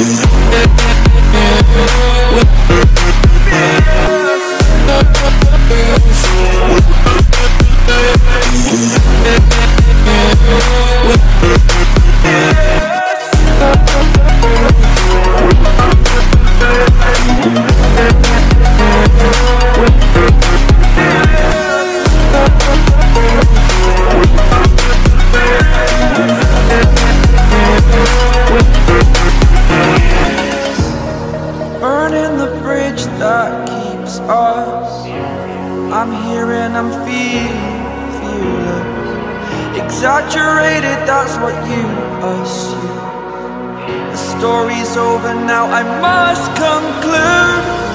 Yeah. The bridge that keeps us. I'm here and I'm feeling fearless. Exaggerated, that's what you assume. The story's over now, I must conclude.